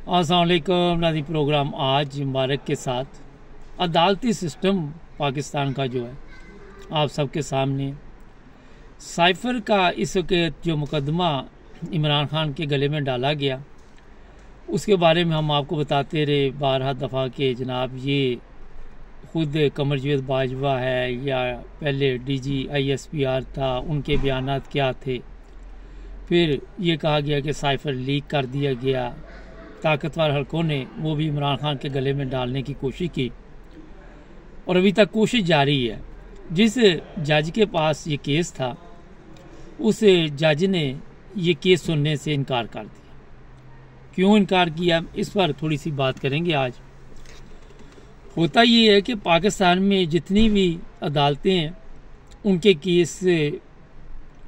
असलकम नादी प्रोग्राम आज मुबारक के साथ अदालती सिस्टम पाकिस्तान का जो है, आप सबके सामने। साइफर का इस वक्त जो मुकदमा इमरान खान के गले में डाला गया, उसके बारे में हम आपको बताते रहे बारह दफ़ा के जनाब, ये खुद कमरजवेद बाजवा है या पहले डीजी आईएसपीआर था, उनके बयान क्या थे? फिर ये कहा गया कि साइफर लीक कर दिया गया ताकतवर हलकों ने वो भी इमरान खान के गले में डालने की कोशिश की। और अभी तक कोशिश जारी है। जिस जज के पास ये केस था, उस जज ने ये केस सुनने से इनकार कर दिया। क्यों इनकार किया, इस पर थोड़ी सी बात करेंगे आज। होता ये है कि पाकिस्तान में जितनी भी अदालतें हैं, उनके केस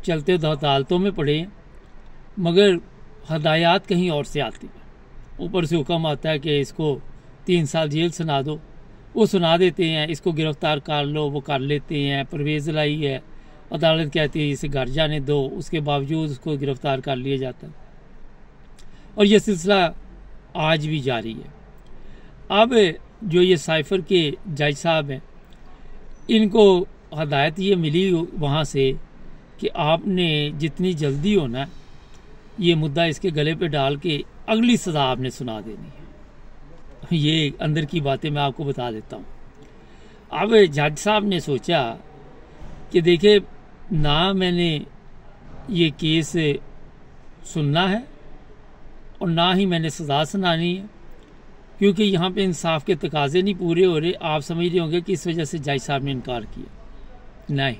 चलते अदालतों में पड़े मगर हदायत कहीं और से आती ऊपर से हुक्म आता है कि इसको तीन साल जेल सुना दो। वो सुना देते हैं, इसको गिरफ़्तार कर लो, वो कर लेते हैं, परवेज लाई है। अदालत कहती है, इसे घर जाने दो, उसके बावजूद उसको गिरफ़्तार कर लिया जाता है। और यह सिलसिला आज भी जारी है। अब जो ये साइफर के जज साहब हैं, इनको हदायत ये मिली वहाँ से कि आपने जितनी जल्दी होना, ये मुद्दा इसके गले पे डाल के अगली सज़ा आपने सुना देनी है। ये अंदर की बातें मैं आपको बता देता हूँ। अब जज साहब ने सोचा कि देखे ना मैंने ये केस सुनना है और ना ही मैंने सज़ा सुनानी है, क्योंकि यहाँ पे इंसाफ के तकाजे नहीं पूरे हो रहे। आप समझ रहे होंगे कि इस वजह से जज साहब ने इनकार किया। नहीं।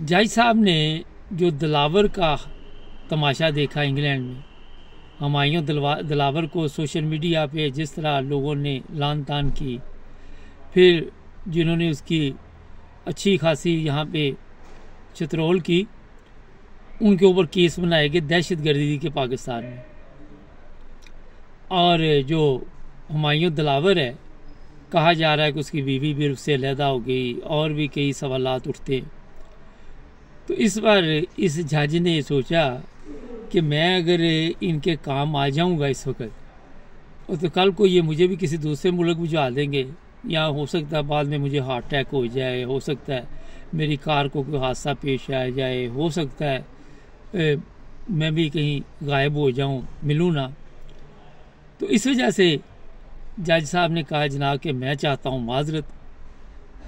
जज साहब ने जो दिलावर का तमाशा देखा इंग्लैंड में हमायूं दिलावर को सोशल मीडिया पे जिस तरह लोगों ने लान तान की, फिर जिन्होंने उसकी अच्छी खासी यहाँ पे चतरोल की, उनके ऊपर केस बनाए गए दहशत गर्दी के पाकिस्तान में। और जो हमायों दिलावर है, कहा जा रहा है कि उसकी बीवी भी उससे अलहदा हो गई और भी कई सवाल उठते। तो इस बार इस जज ने सोचा कि मैं अगर इनके काम आ जाऊँगा इस वक्त और तो कल को ये मुझे भी किसी दूसरे मुल्क भिजवा देंगे या हो सकता है बाद में मुझे हार्ट अटैक हो जाए हो सकता है मेरी कार को कोई हादसा पेश आ जाए हो सकता है ए, मैं भी कहीं गायब हो जाऊँ मिलूँ ना। तो इस वजह से जज साहब ने कहा जनाब कि मैं चाहता हूँ माजरत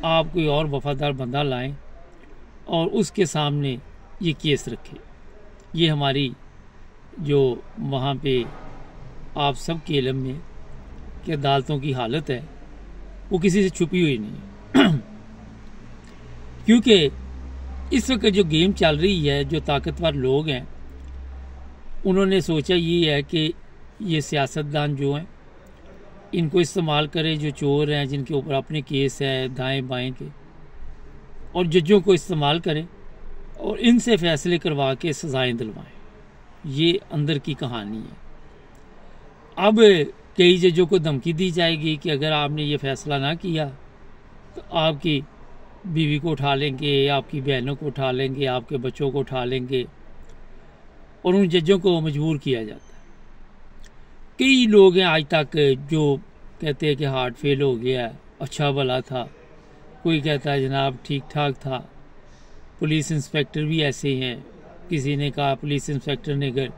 आप कोई और वफादार बंदा लाएँ और उसके सामने ये केस रखें। ये हमारी जो वहाँ पे आप सब के इलम में कि अदालतों की हालत है, वो किसी से छुपी हुई नहीं क्योंकि इस वक्त जो गेम चल रही है, जो ताकतवर लोग हैं, उन्होंने सोचा ये है कि ये सियासतदान जो हैं, इनको इस्तेमाल करें जो चोर हैं, जिनके ऊपर अपने केस हैं, दाएँ बाएँ के, और जजों को इस्तेमाल करें और इनसे फैसले करवा के सजाएँ दिलवाएँ। ये अंदर की कहानी है। अब कई जजों को धमकी दी जाएगी कि अगर आपने ये फैसला ना किया तो आपकी बीवी को उठा लेंगे, आपकी बहनों को उठा लेंगे, आपके बच्चों को उठा लेंगे और उन जजों को मजबूर किया जाता है। कई लोग हैं आज तक जो कहते हैं कि हार्ट फेल हो गया अच्छा भला था। कोई कहता है, जनाब ठीक ठाक था। पुलिस इंस्पेक्टर भी ऐसे हैं। किसी ने कहा, पुलिस इंस्पेक्टर ने कर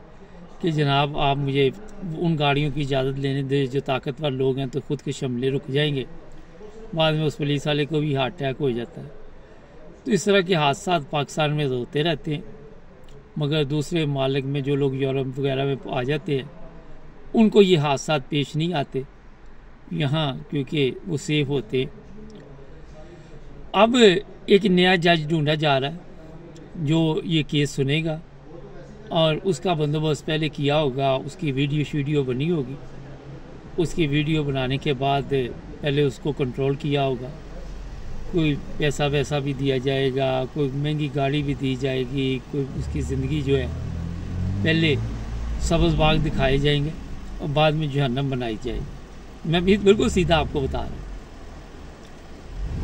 कि जनाब, आप मुझे उन गाड़ियों की इजाज़त लेने दे जो ताकतवर लोग हैं तो खुद के शमले रुक जाएँगे। बाद में उस पुलिस वाले को भी हार्ट अटैक हो जाता है। तो इस तरह के हादसा पाकिस्तान में होते रहते हैं। मगर दूसरे मालिक में जो लोग यूरोप वगैरह में आ जाते हैं, उनको ये हादसा पेश नहीं आते। यहाँ, क्योंकि वो सेफ़ होते अब एक नया जज ढूंढा जा रहा है। जो ये केस सुनेगा और उसका बंदोबस्त पहले किया होगा, उसकी वीडियो शीडियो बनी होगी। उसकी वीडियो बनाने के बाद पहले उसको कंट्रोल किया होगा। कोई पैसा वैसा भी दिया जाएगा, कोई महँगी गाड़ी भी दी जाएगी, कोई उसकी ज़िंदगी जो है, पहले सब्ज़ बाग दिखाए जाएँगे और बाद में जहन्नम बनाई जाएगी। मैं भी बिल्कुल सीधा आपको बता रहा हूँ।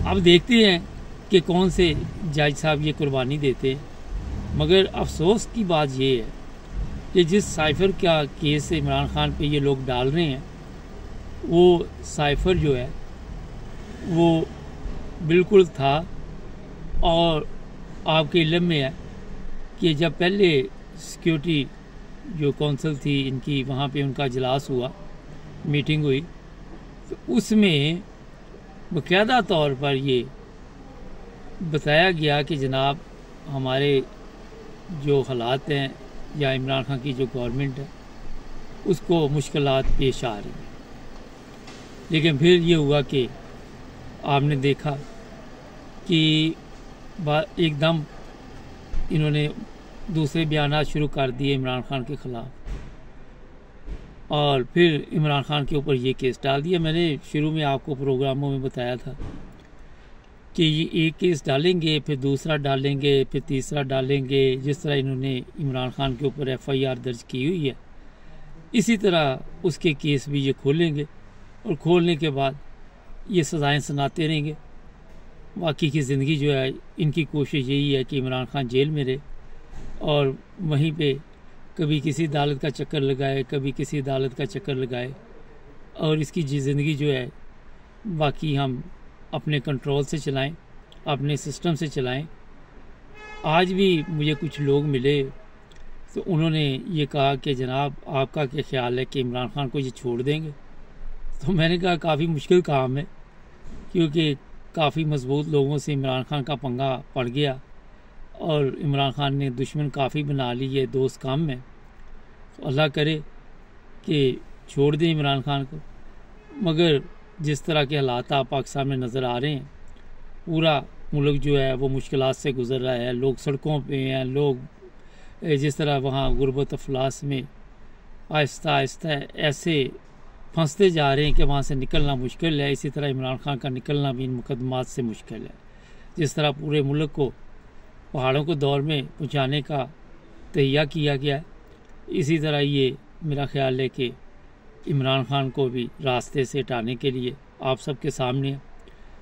अब देखते हैं कि कौन से जज साहब ये कुर्बानी देते हैं। मगर अफसोस की बात ये है कि जिस साइफर का केस इमरान खान पे ये लोग डाल रहे हैं, वो साइफर जो है, वो बिल्कुल था और आपके इलम में है कि जब पहले सिक्योरिटी जो कौंसल थी इनकी, वहाँ पे उनका इजलास हुआ मीटिंग हुई तो उसमें बाकायदा तौर पर ये बताया गया कि जनाब, हमारे जो हालात हैं या इमरान खान की जो गवर्नमेंट है, उसको मुश्किल पेश आ रही हैं। लेकिन फिर ये हुआ कि आपने देखा कि एकदम इन्होंने दूसरे बयान शुरू कर दिए इमरान खान के ख़िलाफ़। और फिर इमरान खान के ऊपर ये केस डाल दिया। मैंने शुरू में आपको प्रोग्रामों में बताया था कि ये एक केस डालेंगे, फिर दूसरा डालेंगे, फिर तीसरा डालेंगे, जिस तरह इन्होंने इमरान खान के ऊपर एफआईआर दर्ज की हुई है। इसी तरह उसके केस भी ये खोलेंगे और खोलने के बाद ये सजाएँ सुनाते रहेंगे। बाकी की ज़िंदगी जो है, इनकी कोशिश यही है कि इमरान खान जेल में रहे और वहीं पे कभी किसी अदालत का चक्कर लगाए, कभी किसी अदालत का चक्कर लगाए और इसकी ज़िंदगी जो है, बाकी हम अपने कंट्रोल से चलाएँ, अपने सिस्टम से चलाएँ। आज भी मुझे कुछ लोग मिले तो उन्होंने ये कहा कि, जनाब, आपका क्या ख्याल है कि इमरान खान को ये छोड़ देंगे? तो मैंने कहा, काफ़ी मुश्किल काम है, क्योंकि काफ़ी मज़बूत लोगों से इमरान खान का पंगा पड़ गया और इमरान खान ने दुश्मन काफ़ी बना ली है दोस्त काम में। तो अल्लाह करे कि छोड़ दें इमरान खान को। मगर जिस तरह के हालात आप पाकिस्तान में नज़र आ रहे हैं, पूरा मुल्क जो है वो मुश्किल से गुज़र रहा है। लोग सड़कों पे हैं, लोग जिस तरह वहाँ गुरबत अफलास में आहिस्ता आहिस्ता ऐसे फंसते जा रहे हैं कि वहाँ से निकलना मुश्किल है। इसी तरह इमरान खान का निकलना भी इन मुकदमात से मुश्किल है। जिस तरह पूरे मुल्क को पहाड़ों को दौर में पहुँचाने का तहिया किया गया है, इसी तरह ये मेरा ख्याल है कि इमरान खान को भी रास्ते से हटाने के लिए आप सबके सामने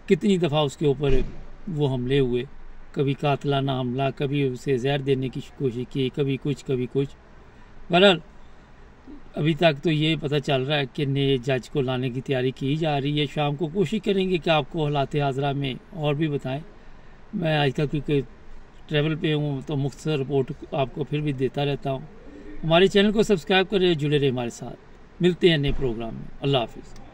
कितनी दफ़ा उसके ऊपर वो हमले हुए, कभी कातलाना हमला, कभी उसे जहर देने की कोशिश की, कभी कुछ कभी कुछ। बहरहाल, अभी तक तो ये पता चल रहा है कि नए जज को लाने की तैयारी की जा रही है। शाम को कोशिश करेंगे कि आपको हालात हाजरा में और भी बताएँ। मैं आजकल क्योंकि ट्रैवल पे हूँ तो मुख्तर रिपोर्ट आपको फिर भी देता रहता हूँ। हमारे चैनल को सब्सक्राइब करें, जुड़े रहे हमारे साथ। मिलते हैं नए प्रोग्राम में। अल्लाह हाफिज़।